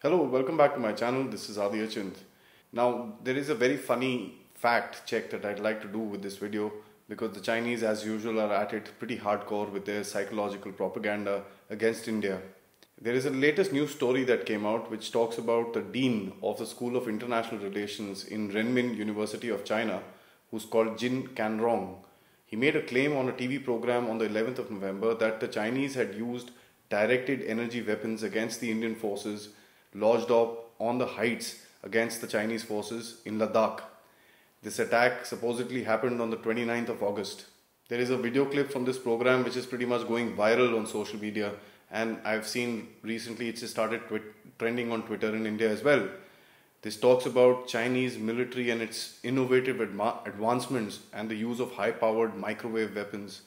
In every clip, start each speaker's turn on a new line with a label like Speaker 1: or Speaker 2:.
Speaker 1: Hello, welcome back to my channel. This is Adi Achint. Now, there is a very funny fact check that I'd like to do with this video because the Chinese, as usual, are at it pretty hardcore with their psychological propaganda against India. There is a latest news story that came out which talks about the Dean of the School of International Relations in Renmin University of China, who's called Jin Canrong. He made a claim on a TV program on the 11th of November that the Chinese had used directed energy weapons against the Indian forces lodged up on the heights against the Chinese forces in Ladakh. This attack supposedly happened on the 29th of August. There is a video clip from this program which is pretty much going viral on social media, and I've seen recently it's started trending on Twitter in India as well. This talks about Chinese military and its innovative advancements and the use of high powered microwave weapons.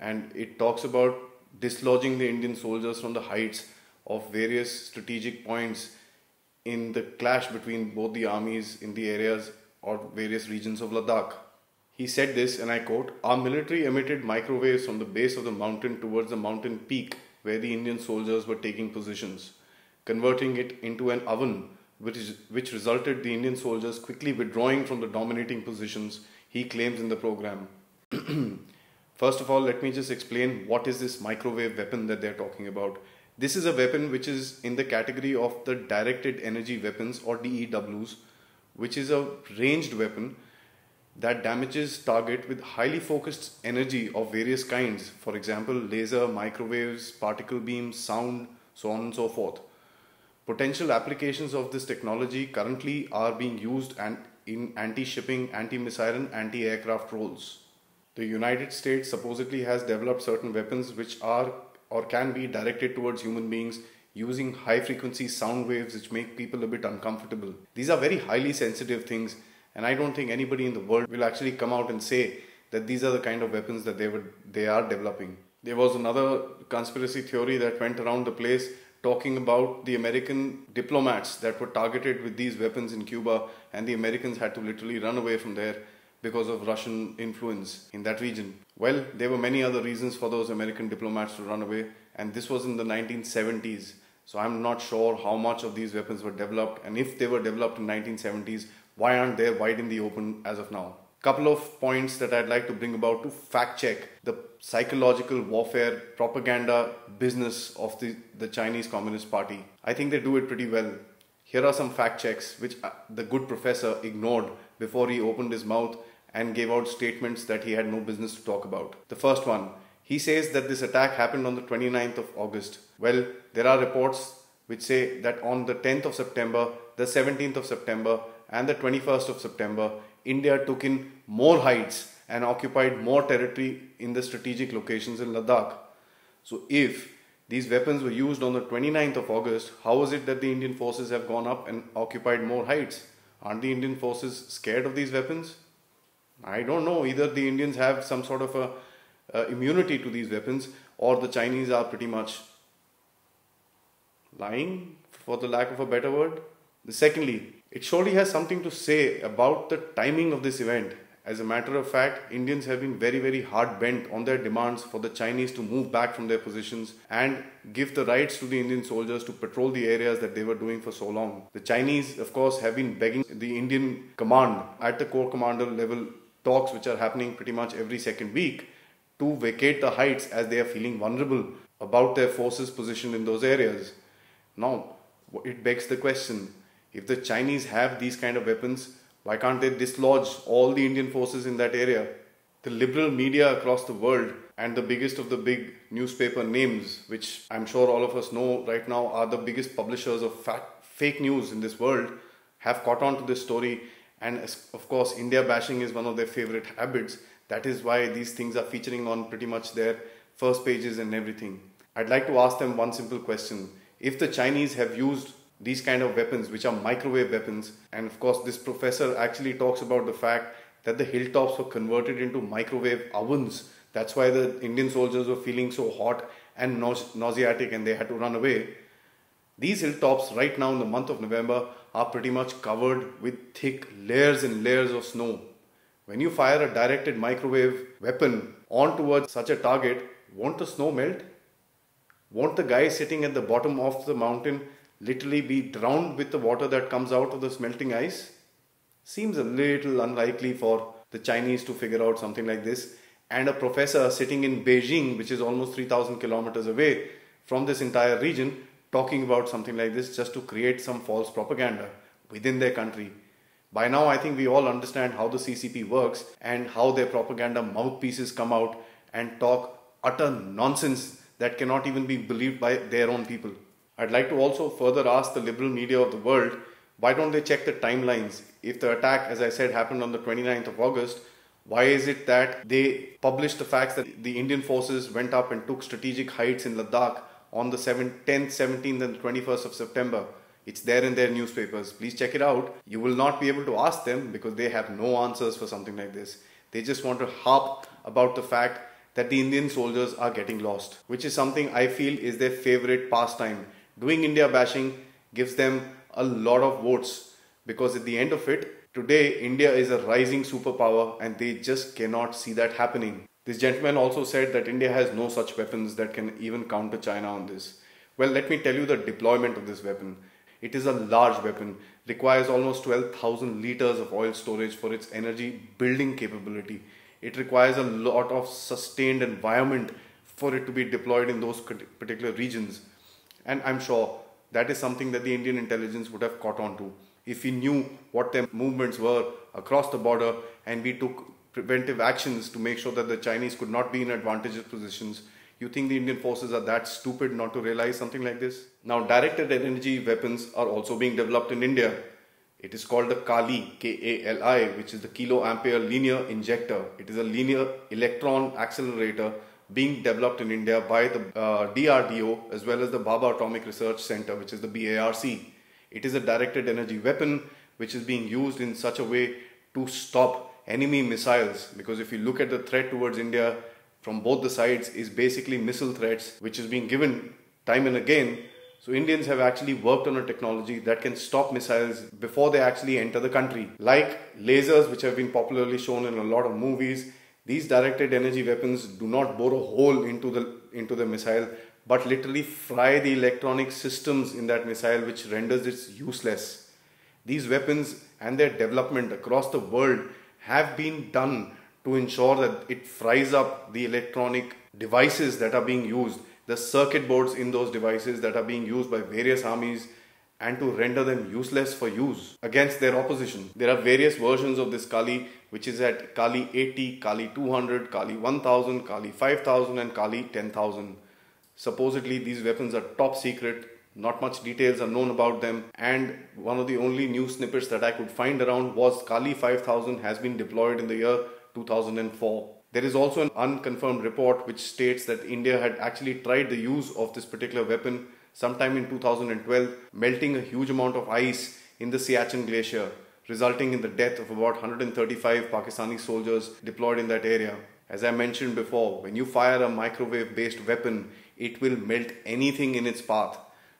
Speaker 1: And it talks about dislodging the Indian soldiers from the heights of various strategic points in the clash between both the armies in the areas or various regions of Ladakh. He said this, and I quote Our military emitted microwaves from the base of the mountain towards the mountain peak where the Indian soldiers were taking positions, converting it into an oven, which, is, which resulted the Indian soldiers quickly withdrawing from the dominating positions, he claims in the program. First of all, let me just explain what is this microwave weapon that they're talking about. This is a weapon which is in the category of the directed energy weapons or DEWs, which is a ranged weapon that damages target with highly focused energy of various kinds. For example, laser, microwaves, particle beams, sound, so on and so forth. Potential applications of this technology currently are being used and in anti-shipping, anti-missile and anti-aircraft roles. The United States supposedly has developed certain weapons which are or can be directed towards human beings using high frequency sound waves which make people a bit uncomfortable. These are very highly sensitive things and I don't think anybody in the world will actually come out and say that these are the kind of weapons that they would they are developing. There was another conspiracy theory that went around the place talking about the American diplomats that were targeted with these weapons in Cuba and the Americans had to literally run away from there because of Russian influence in that region. Well, there were many other reasons for those American diplomats to run away, and this was in the 1970s. So I'm not sure how much of these weapons were developed, and if they were developed in 1970s, why aren't they wide in the open as of now? Couple of points that I'd like to bring about to fact check the psychological warfare propaganda business of the, the Chinese Communist Party. I think they do it pretty well. Here are some fact checks which uh, the good professor ignored before he opened his mouth and gave out statements that he had no business to talk about. The first one, he says that this attack happened on the 29th of August. Well, there are reports which say that on the 10th of September, the 17th of September, and the 21st of September, India took in more heights and occupied more territory in the strategic locations in Ladakh. So, if these weapons were used on the 29th of August, how is it that the Indian forces have gone up and occupied more heights? Aren't the Indian forces scared of these weapons? I don't know. Either the Indians have some sort of a immunity to these weapons, or the Chinese are pretty much lying, for the lack of a better word. Secondly, it surely has something to say about the timing of this event. As a matter of fact, Indians have been very, very hard bent on their demands for the Chinese to move back from their positions and give the rights to the Indian soldiers to patrol the areas that they were doing for so long. The Chinese, of course, have been begging the Indian command at the corps commander level talks which are happening pretty much every second week to vacate the heights as they are feeling vulnerable about their forces positioned in those areas. Now, it begs the question if the Chinese have these kind of weapons, why can't they dislodge all the Indian forces in that area? The liberal media across the world and the biggest of the big newspaper names, which I'm sure all of us know right now are the biggest publishers of fake news in this world, have caught on to this story and of course, India bashing is one of their favorite habits. That is why these things are featuring on pretty much their first pages and everything. I'd like to ask them one simple question. If the Chinese have used these kind of weapons, which are microwave weapons, and of course, this professor actually talks about the fact that the hilltops were converted into microwave ovens. That's why the Indian soldiers were feeling so hot and nauseatic and they had to run away. These hilltops, right now in the month of November, are pretty much covered with thick layers and layers of snow. When you fire a directed microwave weapon on towards such a target, won't the snow melt? Won't the guy sitting at the bottom of the mountain literally be drowned with the water that comes out of the smelting ice? Seems a little unlikely for the Chinese to figure out something like this. And a professor sitting in Beijing, which is almost 3000 kilometers away from this entire region, talking about something like this just to create some false propaganda within their country. By now, I think we all understand how the CCP works and how their propaganda mouthpieces come out and talk utter nonsense that cannot even be believed by their own people. I'd like to also further ask the liberal media of the world why don't they check the timelines? If the attack, as I said, happened on the 29th of August, why is it that they published the facts that the Indian forces went up and took strategic heights in Ladakh on the 7th, 10th, 17th, and 21st of September? It's there in their newspapers. Please check it out. You will not be able to ask them because they have no answers for something like this. They just want to harp about the fact that the Indian soldiers are getting lost, which is something I feel is their favorite pastime. Doing India bashing gives them a lot of votes because at the end of it, today India is a rising superpower and they just cannot see that happening. This gentleman also said that India has no such weapons that can even counter China on this. Well, let me tell you the deployment of this weapon. It is a large weapon, requires almost 12,000 liters of oil storage for its energy building capability it requires a lot of sustained environment for it to be deployed in those particular regions. And I'm sure that is something that the Indian intelligence would have caught on to. If we knew what their movements were across the border and we took preventive actions to make sure that the Chinese could not be in advantageous positions, you think the Indian forces are that stupid not to realize something like this? Now, directed energy weapons are also being developed in India it is called the Kali, K-A-L-I, which is the kilo ampere linear injector. It is a linear electron accelerator being developed in India by the uh, DRDO as well as the Bhabha Atomic Research Center, which is the BARC. It is a directed energy weapon which is being used in such a way to stop enemy missiles. Because if you look at the threat towards India from both the sides is basically missile threats, which is being given time and again so Indians have actually worked on a technology that can stop missiles before they actually enter the country. Like lasers, which have been popularly shown in a lot of movies, these directed energy weapons do not bore a hole into the into the missile, but literally fry the electronic systems in that missile, which renders it useless. These weapons and their development across the world have been done to ensure that it fries up the electronic devices that are being used the circuit boards in those devices that are being used by various armies and to render them useless for use against their opposition. There are various versions of this Kali which is at Kali 80, Kali 200, Kali 1000, Kali 5000 and Kali 10,000. Supposedly these weapons are top secret, not much details are known about them and one of the only news snippets that I could find around was Kali 5000 has been deployed in the year 2004. There is also an unconfirmed report which states that India had actually tried the use of this particular weapon sometime in 2012, melting a huge amount of ice in the Siachen glacier, resulting in the death of about 135 Pakistani soldiers deployed in that area. As I mentioned before, when you fire a microwave based weapon, it will melt anything in its path.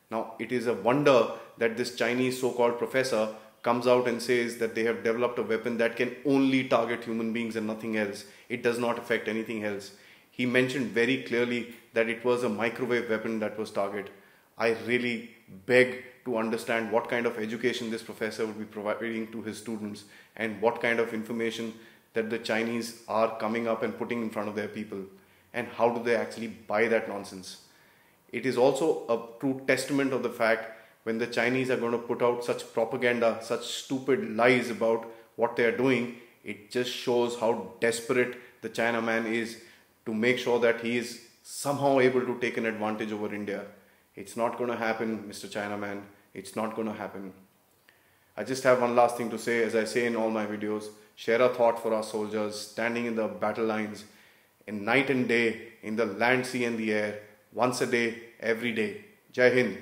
Speaker 1: Now, it is a wonder that this Chinese so called professor comes out and says that they have developed a weapon that can only target human beings and nothing else it does not affect anything else. He mentioned very clearly that it was a microwave weapon that was targeted. I really beg to understand what kind of education this professor would be providing to his students and what kind of information that the Chinese are coming up and putting in front of their people and how do they actually buy that nonsense. It is also a true testament of the fact when the Chinese are going to put out such propaganda, such stupid lies about what they are doing, it just shows how desperate the Chinaman is to make sure that he is somehow able to take an advantage over India. It's not going to happen, Mr. Chinaman. It's not going to happen. I just have one last thing to say, as I say in all my videos. Share a thought for our soldiers standing in the battle lines, in night and day, in the land, sea, and the air, once a day, every day. Jai Hind.